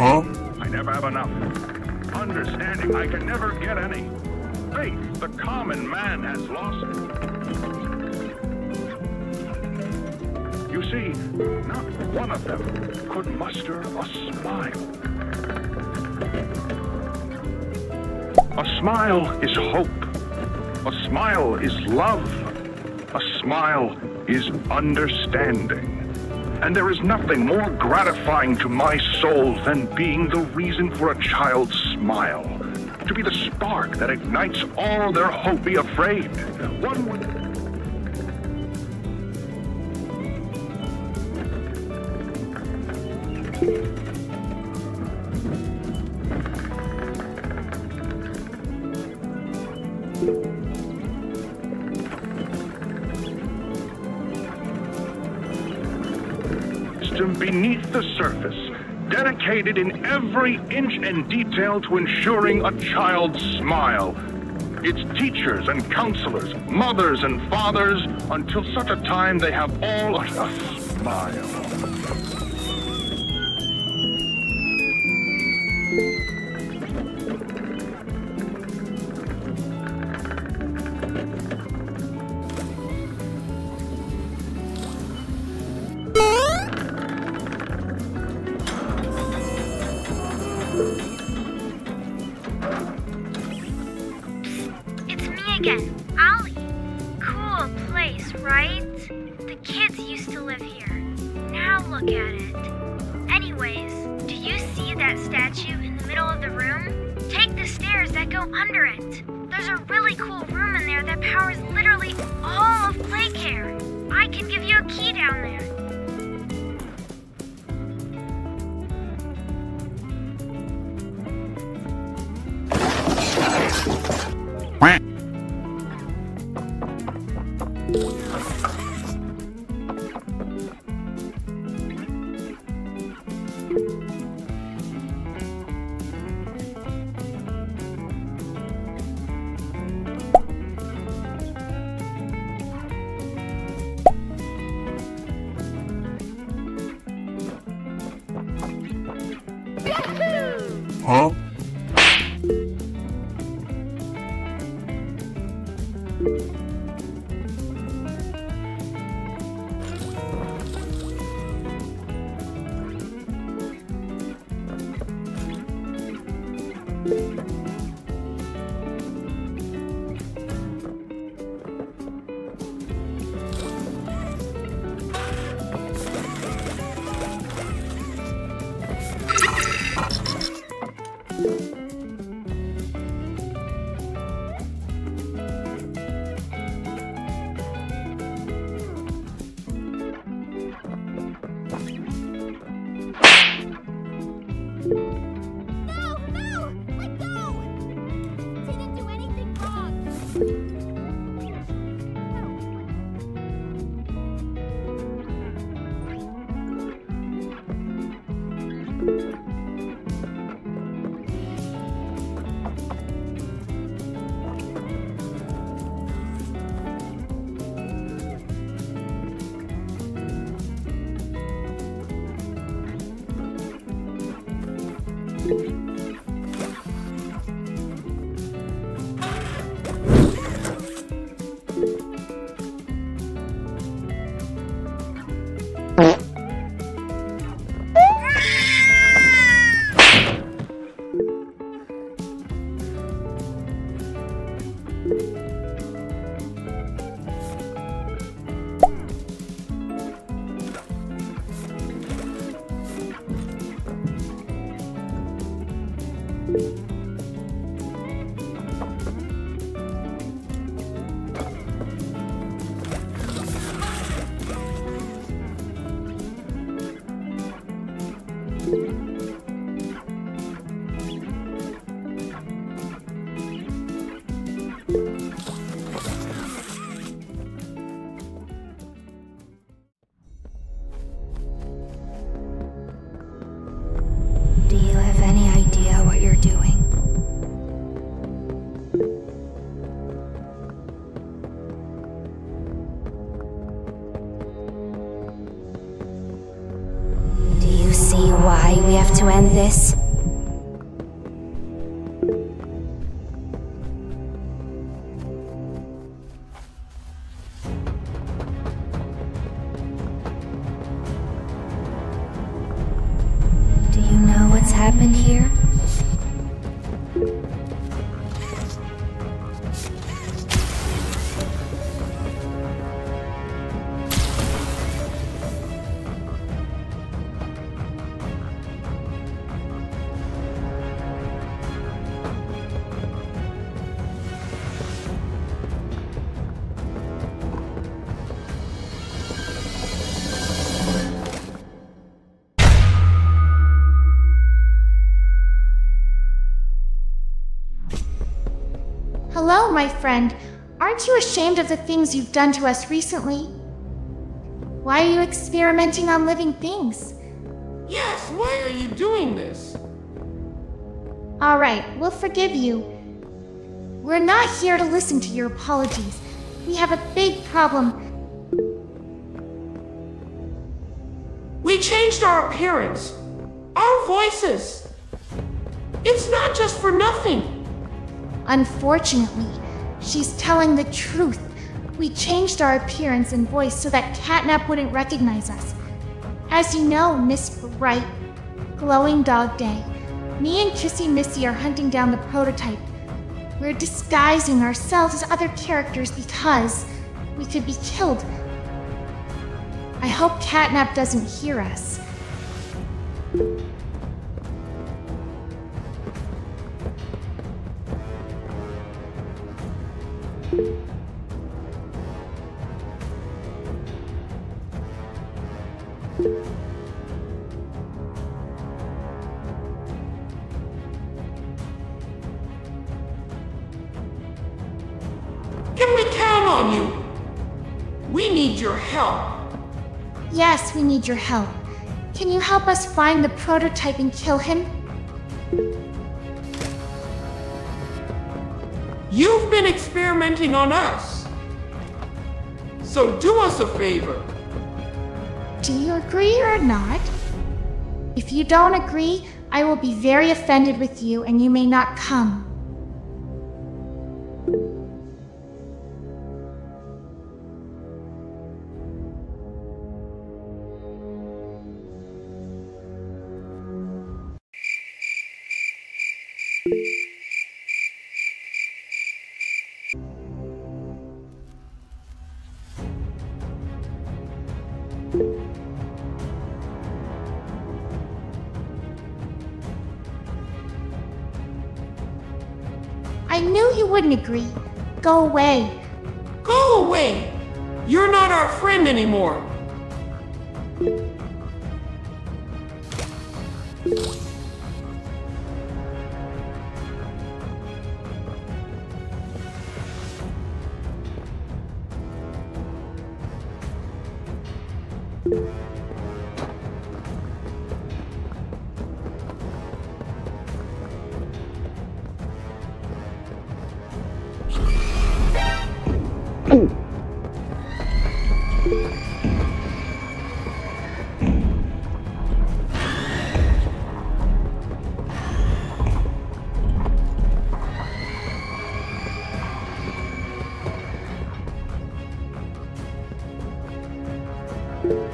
Huh? I never have enough. Understanding, I can never get any. Faith, the common man has lost it. You see, not one of them could muster a smile. A smile is hope. A smile is love. A smile is understanding. And there is nothing more gratifying to my soul than being the reason for a child's smile. To be the spark that ignites all their hope. Be afraid. One would. System beneath the surface, dedicated in every inch and detail to ensuring a child's smile. Its teachers and counselors, mothers and fathers, until such a time they have all a smile. Again, Ollie. Cool place, right? The kids used to live here. Now look at it. Anyways, do you see that statue in the middle of the room? Take the stairs that go under it. There's a really cool room in there that powers literally all of Playcare. I can give you a key down there. Huh? Do end this? Hello, my friend. Aren't you ashamed of the things you've done to us recently? Why are you experimenting on living things? Yes, why are you doing this? Alright, we'll forgive you. We're not here to listen to your apologies. We have a big problem. We changed our appearance, our voices. It's not just for nothing. Unfortunately, she's telling the truth. We changed our appearance and voice so that Catnap wouldn't recognize us. As you know, Miss Bright, Glowing Dog Day, me and Kissy Missy are hunting down the prototype. We're disguising ourselves as other characters because we could be killed. I hope Catnap doesn't hear us. We need your help. Yes, we need your help. Can you help us find the prototype and kill him? You've been experimenting on us. So do us a favor. Do you agree or not? If you don't agree, I will be very offended with you and you may not come. I knew you wouldn't agree. Go away. Go away. You're not our friend anymore. you